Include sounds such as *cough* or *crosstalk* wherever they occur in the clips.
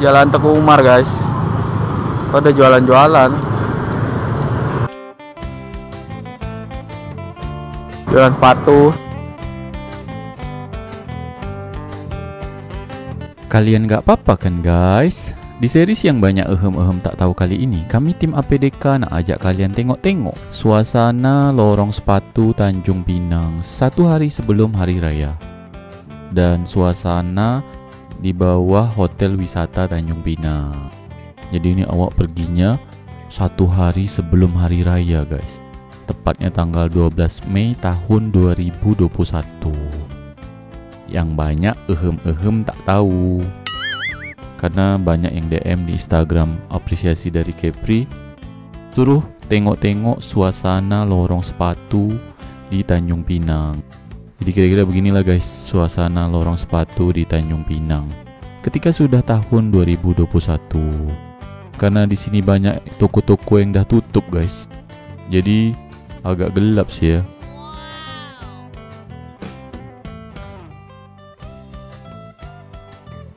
Jalan Teguh Umar guys. Oh, ada jualan-jualan. Jualan sepatu. Kalian gak apa-apa kan guys? Di series yang banyak ehem-ehem tak tahu kali ini, kami tim APDK nak ajak kalian tengok-tengok suasana lorong sepatu Tanjung Pinang satu hari sebelum hari raya. Dan suasana di bawah hotel wisata Tanjung Pinang. Jadi ini awak perginya satu hari sebelum hari raya guys. Tepatnya tanggal 12 Mei tahun 2021 yang banyak ehem-ehem tak tahu. Karena banyak yang DM di Instagram apresiasi dari Kepri suruh tengok-tengok suasana lorong sepatu di Tanjung Pinang. Jadi kira-kira beginilah guys suasana lorong sepatu di Tanjung Pinang. Ketika sudah tahun 2021. Karena di sini banyak toko-toko yang dah tutup guys. Jadi agak gelap sih ya.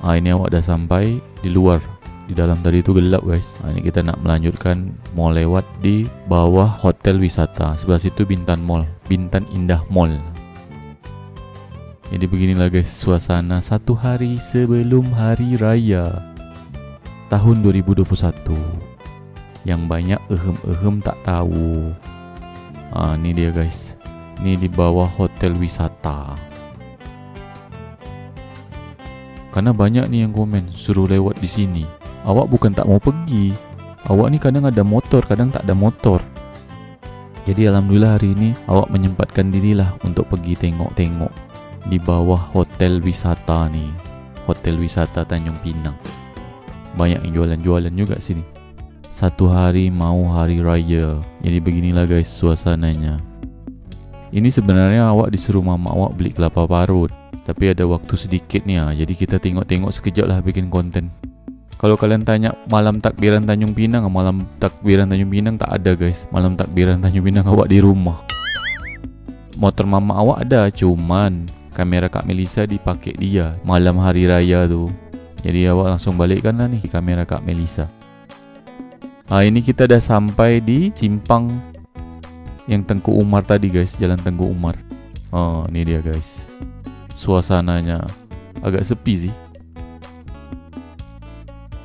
Ah ini awak dah sampai di luar. Di dalam tadi itu gelap guys. Ah, ini kita nak melanjutkan mau lewat di bawah hotel wisata. Sebelah situ Bintan Mall, Bintan Indah Mall. Jadi beginilah guys suasana satu hari sebelum hari raya tahun 2021. Yang banyak ehem-ehem tak tahu. Ah ini dia guys. Ini di bawah hotel wisata. Karena banyak nih yang komen suruh lewat di sini. Awak bukan tak mau pergi. Awak ni kadang ada motor, kadang tak ada motor. Jadi alhamdulillah hari ini awak menyempatkan dirilah untuk pergi tengok-tengok di bawah hotel wisata ni. Hotel wisata Tanjung Pinang. Banyak yang jualan-jualan juga sini. Satu hari mau hari raya. Jadi beginilah guys suasananya. Ini sebenarnya awak disuruh mama awak beli kelapa parut. Tapi ada waktu sedikit ni ah. Jadi kita tengok-tengok sekejap lah bikin konten. Kalau kalian tanya malam takbiran Tanjung Pinang, malam takbiran Tanjung Pinang tak ada guys. Malam takbiran Tanjung Pinang awak di rumah. Motor mama awak ada, cuman kamera Kak Melisa dipakai dia malam hari raya tu. Jadi awak langsung balikkan lah ni kamera Kak Melisa. Ha, ini kita dah sampai di simpang yang Tengku Umar tadi guys, Jalan Tengku Umar. Oh, ni dia guys suasananya agak sepi sih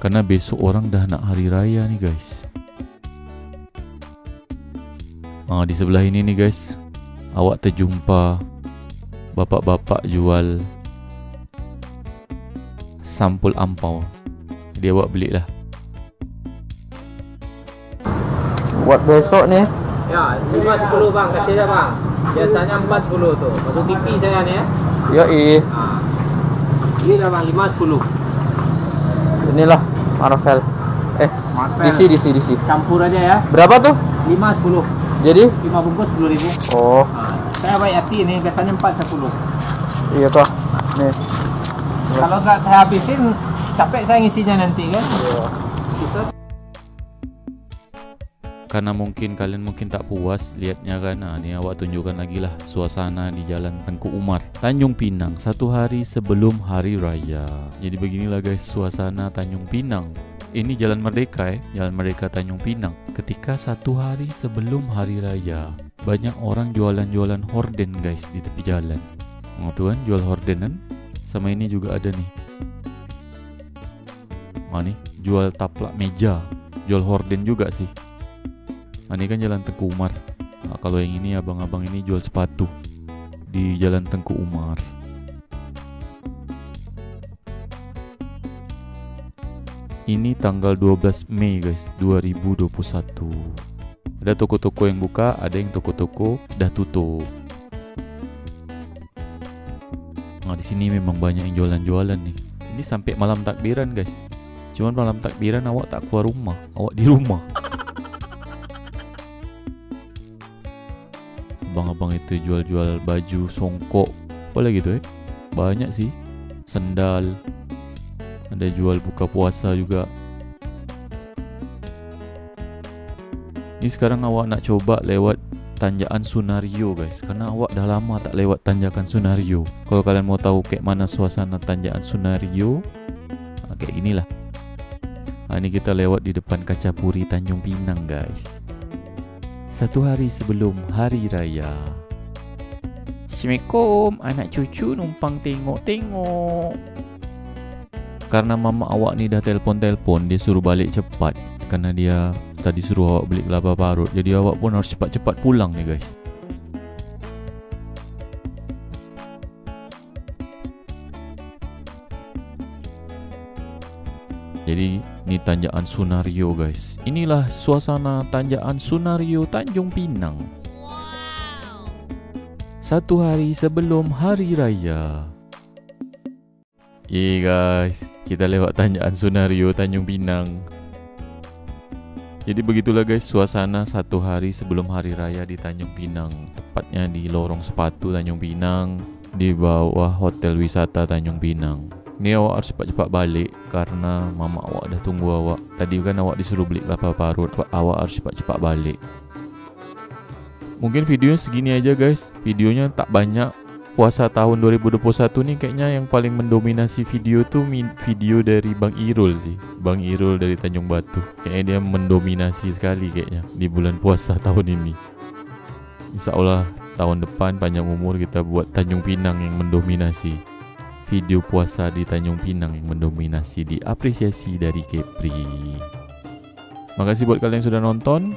karena besok orang dah nak hari raya nih guys ah, di sebelah ini nih guys awak terjumpa bapak-bapak jual sampul ampau dia awak beli lah Buat besok nih. Ya, 5 10 bang, kasih aja bang. Biasanya 4 10 tuh. Masuk TV saya nih ya. Yoi. Ah. Ini lah bang, 5 10. Inilah Marvel. Eh, DC DC DC. Campur aja ya. Berapa tuh? 5 10. Jadi? 5 bungkus 10 ribu. Oh, Ah. Saya baik hati nih, biasanya 4 10. iya toh. Nih. Kalau nggak saya habisin, capek saya ngisinya nanti kan. Kita karena mungkin kalian mungkin tak puas lihatnya kan nah, ini awak tunjukkan lagi lah suasana di jalan Tengku Umar Tanjung Pinang satu hari sebelum hari raya jadi beginilah guys suasana Tanjung Pinang ini Jalan Merdeka eh Jalan Merdeka Tanjung Pinang ketika satu hari sebelum hari raya banyak orang jualan-jualan horden guys di tepi jalan tuh kan jual hordenan sama ini juga ada nih oh nih jual taplak meja jual horden juga sih Nah, ini kan Jalan Tengku Umar. Nah, kalau yang ini abang-abang ini jual sepatu di Jalan Tengku Umar. Ini tanggal 12 Mei guys, 2021. Ada toko-toko yang buka, ada yang toko-toko dah tutup. Nah, di sini memang banyak yang jualan-jualan nih. Ini sampai malam takbiran guys. Cuman malam takbiran awak tak keluar rumah, awak di rumah. abang-abang itu jual-jual baju songkok apa tuh eh banyak sih sendal ada jual buka puasa juga ini sekarang awak nak coba lewat tanjakan Sunario guys. Karena awak dah lama tak lewat tanjakan Sunario. Kalau kalian mau tahu kayak mana suasana tanjakan Sunario kayak inilah. Ha, Ini kita lewat di depan kaca puri Tanjung Pinang guys. Satu hari sebelum hari raya. Assalamualaikum Anak cucu numpang tengok-tengok. Karena mama awak ni dah telpon-telpon Dia suruh balik cepat. Karena dia tadi suruh awak beli kelapa parut. Jadi awak pun harus cepat-cepat pulang ni guys. Jadi ni tanjakan Sunario guys. Inilah suasana tanjakan Sunario Tanjung Pinang. Satu hari sebelum hari raya. Ye guys. Kita lewat tanjakan Sunario Tanjung Pinang Jadi begitulah guys suasana satu hari sebelum hari raya di Tanjung Pinang. Tepatnya di lorong sepatu Tanjung Pinang Di bawah hotel wisata Tanjung Pinang. Ni awak harus cepat-cepat balik Karena mama awak dah tunggu awak. Tadi kan awak disuruh beli kelapa parut Awak harus cepat-cepat balik. Mungkin videonya segini aja guys. Videonya tak banyak. Puasa tahun 2021 ni kayaknya yang paling mendominasi video tu Video dari Bang Irul sih Bang Irul dari Tanjung Batu Kayaknya dia mendominasi sekali kayaknya Di bulan puasa *laughs* tahun ini InsyaAllah tahun depan panjang umur kita buat Tanjung Pinang yang mendominasi video puasa di Tanjung Pinang yang mendominasi di apresiasi dari Kepri. Makasih buat kalian yang sudah nonton.